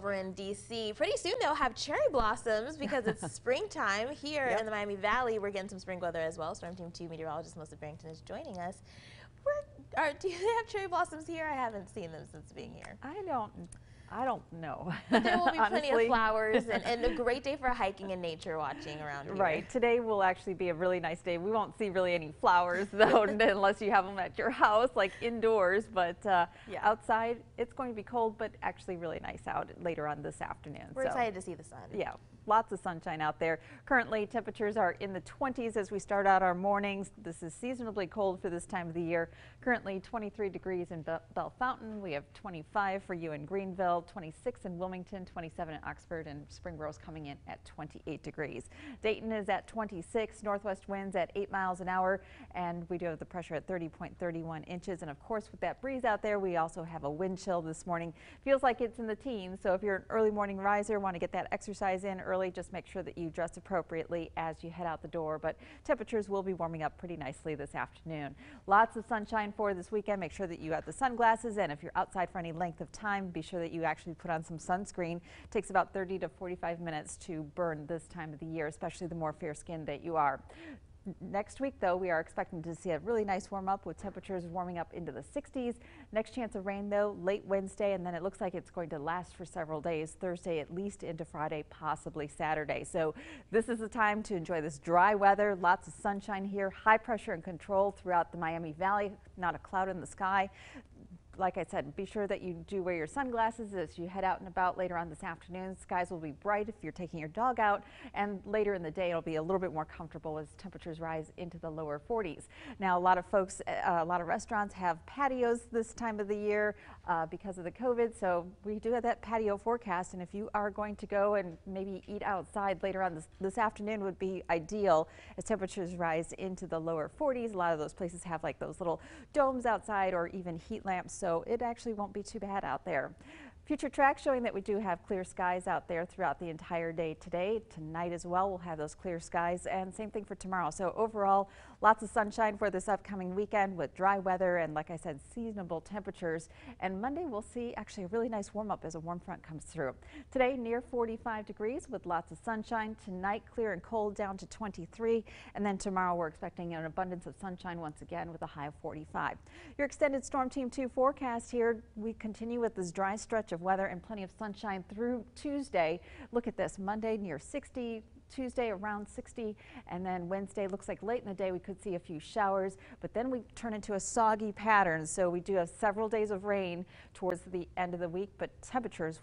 over in DC. Pretty soon they'll have cherry blossoms because it's springtime here Yep. in the Miami Valley. We're getting some spring weather as well. Storm Team 2 meteorologist Melissa Barrington is joining us. Where are, do they have cherry blossoms here? I haven't seen them since being here. I don't, I don't know. But there will be plenty of flowers and, and a great day for hiking and nature watching around here. Right. Today will actually be a really nice day. We won't see really any flowers though, unless you have them at your house, like indoors. But uh, Yeah. outside, it's going to be cold, but actually really nice out later on this afternoon. We're So, excited to see the sun. Yeah, lots of sunshine out there. Currently, temperatures are in the 20s as we start out our mornings. This is seasonably cold for this time of the year. Currently 23 degrees in Bell Bellefontaine. We have 25 for you in Greenville, 26 in Wilmington, 27 in Oxford, and Springboro's coming in at 28 degrees. Dayton is at 26, northwest winds at 8 miles an hour, and we do have the pressure at 30.31 inches. And of course, with that breeze out there, we also have a wind chill this morning. Feels like it's in the teens, so if you're an early morning riser, want to get that exercise in early, just make sure that you dress appropriately as you head out the door. But temperatures will be warming up pretty nicely this afternoon. Lots of sunshine for this weekend. Make sure that you have the sunglasses, and if you're outside for any length of time, be sure that you actually put on some sunscreen. It takes about 30 to 45 minutes to burn this time of the year, especially the more fair-skinned that you are. Next week, though, we are expecting to see a really nice warm up with temperatures warming up into the 60s. Next chance of rain, though, late Wednesday, and then it looks like it's going to last for several days, Thursday at least into Friday, possibly Saturday. So this is the time to enjoy this dry weather, lots of sunshine here, high pressure and control throughout the Miami Valley, not a cloud in the sky like I said, be sure that you do wear your sunglasses as you head out and about later on this afternoon. Skies will be bright if you're taking your dog out, and later in the day it'll be a little bit more comfortable as temperatures rise into the lower 40s. Now, a lot of folks, uh, a lot of restaurants have patios this time of the year uh, because of the COVID, so we do have that patio forecast, and if you are going to go and maybe eat outside later on this, this afternoon would be ideal as temperatures rise into the lower 40s. A lot of those places have like those little domes outside or even heat lamps, so it actually won't be too bad out there. Future tracks showing that we do have clear skies out there throughout the entire day today. Tonight as well, we'll have those clear skies and same thing for tomorrow. So overall, lots of sunshine for this upcoming weekend with dry weather and like I said, seasonable temperatures. And Monday we'll see actually a really nice warm up as a warm front comes through. Today near 45 degrees with lots of sunshine. Tonight clear and cold down to 23. And then tomorrow we're expecting an abundance of sunshine once again with a high of 45. Your extended Storm Team 2 forecast here. We continue with this dry stretch of weather and plenty of sunshine through Tuesday. Look at this Monday near 60. Tuesday around 60 and then Wednesday looks like late in the day we could see a few showers but then we turn into a soggy pattern so we do have several days of rain towards the end of the week but temperatures